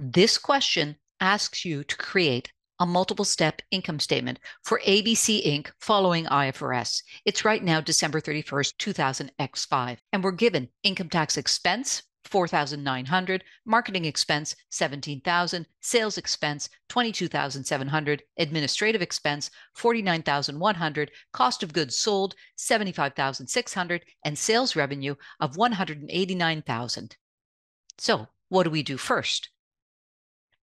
This question asks you to create a multiple step income statement for ABC Inc. following IFRS. It's right now December 31st, 2000 X5. And we're given income tax expense 4,900, marketing expense 17,000, sales expense 22,700, administrative expense 49,100, cost of goods sold 75,600, and sales revenue of 189,000. So, what do we do first?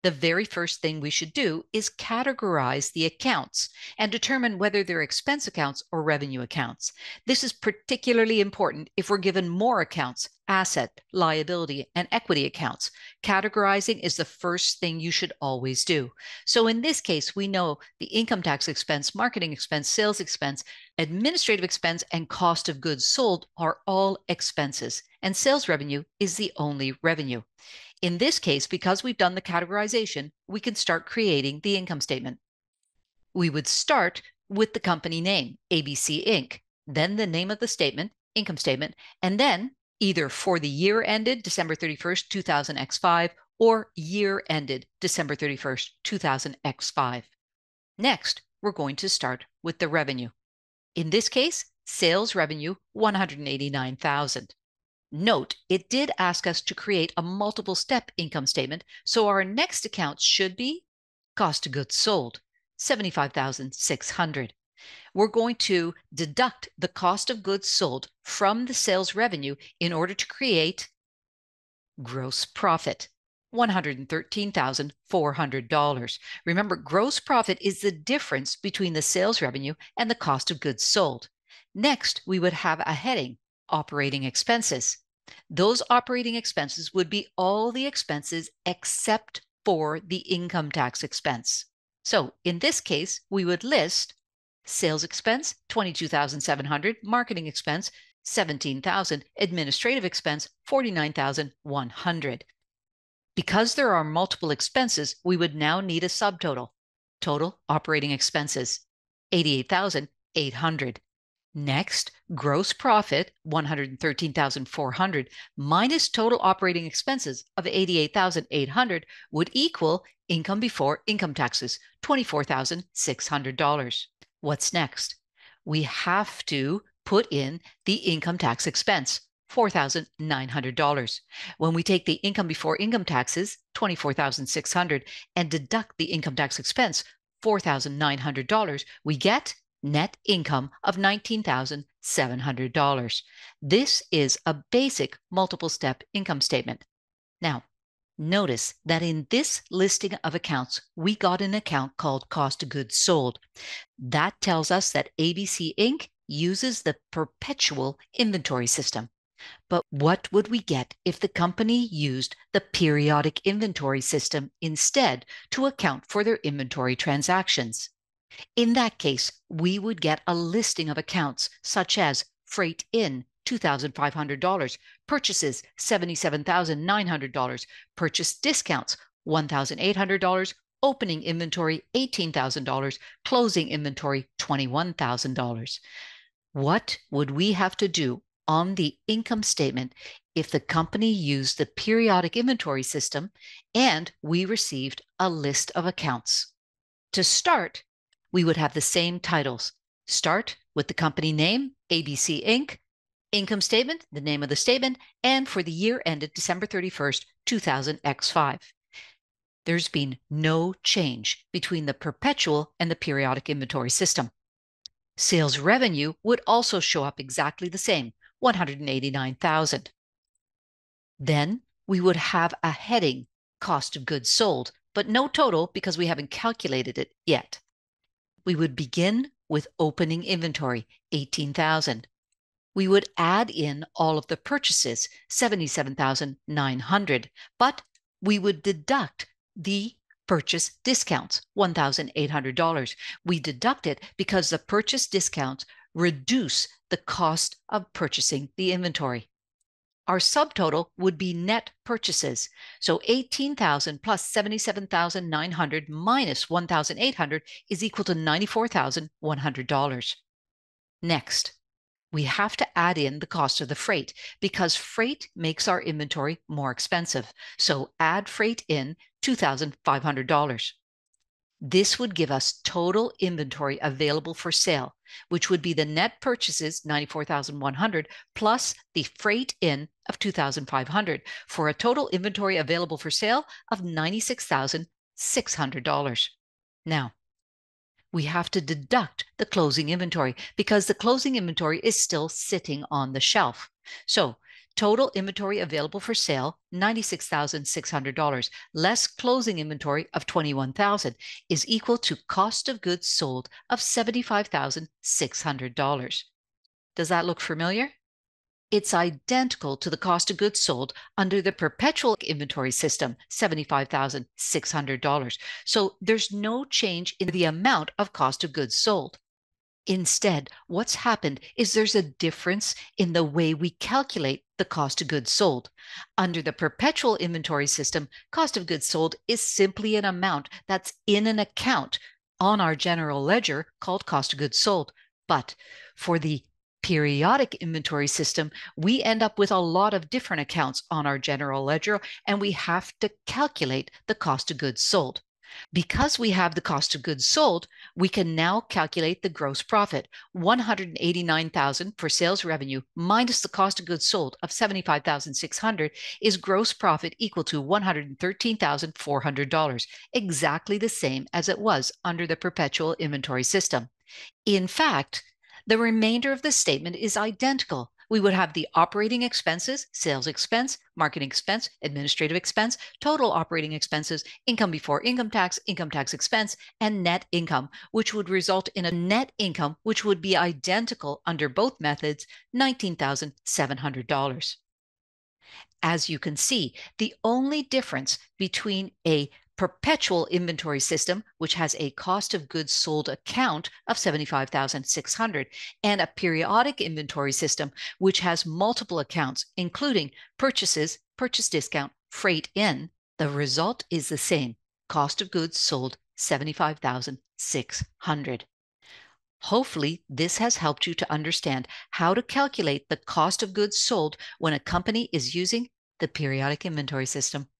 The very first thing we should do is categorize the accounts and determine whether they're expense accounts or revenue accounts. This is particularly important if we're given more accounts, asset, liability, and equity accounts. Categorizing is the first thing you should always do. So in this case, we know the income tax expense, marketing expense, sales expense, administrative expense, and cost of goods sold are all expenses, and sales revenue is the only revenue. In this case, because we've done the categorization, we can start creating the income statement. We would start with the company name, ABC Inc., then the name of the statement, income statement, and then either for the year ended December 31st, 2000 X5 or year ended December 31st, 2000 X5. Next, we're going to start with the revenue. In this case, sales revenue 189,000. Note, it did ask us to create a multiple step income statement, so our next account should be cost of goods sold, 75,600. We're going to deduct the cost of goods sold from the sales revenue in order to create gross profit, $113,400. Remember, gross profit is the difference between the sales revenue and the cost of goods sold. Next, we would have a heading operating expenses. Those operating expenses would be all the expenses except for the income tax expense. So in this case, we would list sales expense 22,700, marketing expense 17,000, administrative expense 49,100. Because there are multiple expenses, we would now need a subtotal. Total operating expenses 88,800. Next, gross profit 113,400 minus total operating expenses of 88,800 would equal income before income taxes $24,600. What's next? We have to put in the income tax expense $4,900. When we take the income before income taxes, 24,600, and deduct the income tax expense, $4,900, we get net income of $19,700. This is a basic multiple step income statement. Now, notice that in this listing of accounts, we got an account called cost of goods sold. That tells us that ABC Inc. uses the perpetual inventory system. But what would we get if the company used the periodic inventory system instead to account for their inventory transactions? In that case, we would get a listing of accounts such as freight in $2,500, purchases $77,900, purchase discounts $1,800, opening inventory $18,000, closing inventory $21,000. What would we have to do on the income statement if the company used the periodic inventory system and we received a list of accounts? To start, we would have the same titles. Start with the company name, ABC Inc., income statement, the name of the statement, and for the year ended December 31st, 2000 X5. There's been no change between the perpetual and the periodic inventory system. Sales revenue would also show up exactly the same, 189,000. Then we would have a heading, cost of goods sold, but no total because we haven't calculated it yet we would begin with opening inventory, 18,000. We would add in all of the purchases, 77,900, but we would deduct the purchase discounts, $1,800. We deduct it because the purchase discounts reduce the cost of purchasing the inventory our subtotal would be net purchases. So 18,000 plus 77,900 minus 1,800 is equal to $94,100. Next, we have to add in the cost of the freight because freight makes our inventory more expensive. So add freight in $2,500. This would give us total inventory available for sale, which would be the net purchases 94,100 plus the freight in of 2,500 for a total inventory available for sale of $96,600. Now, we have to deduct the closing inventory because the closing inventory is still sitting on the shelf. So Total inventory available for sale, $96,600, less closing inventory of 21,000 is equal to cost of goods sold of $75,600. Does that look familiar? It's identical to the cost of goods sold under the perpetual inventory system, $75,600. So there's no change in the amount of cost of goods sold. Instead, what's happened is there's a difference in the way we calculate the cost of goods sold. Under the perpetual inventory system, cost of goods sold is simply an amount that's in an account on our general ledger called cost of goods sold. But for the periodic inventory system, we end up with a lot of different accounts on our general ledger, and we have to calculate the cost of goods sold. Because we have the cost of goods sold, we can now calculate the gross profit. 189,000 for sales revenue minus the cost of goods sold of 75,600 is gross profit equal to $113,400, exactly the same as it was under the perpetual inventory system. In fact, the remainder of the statement is identical we would have the operating expenses, sales expense, marketing expense, administrative expense, total operating expenses, income before income tax, income tax expense, and net income, which would result in a net income which would be identical under both methods, $19,700. As you can see, the only difference between a perpetual inventory system, which has a cost of goods sold account of 75,600, and a periodic inventory system, which has multiple accounts, including purchases, purchase discount, freight in, the result is the same. Cost of goods sold 75,600. Hopefully, this has helped you to understand how to calculate the cost of goods sold when a company is using the periodic inventory system.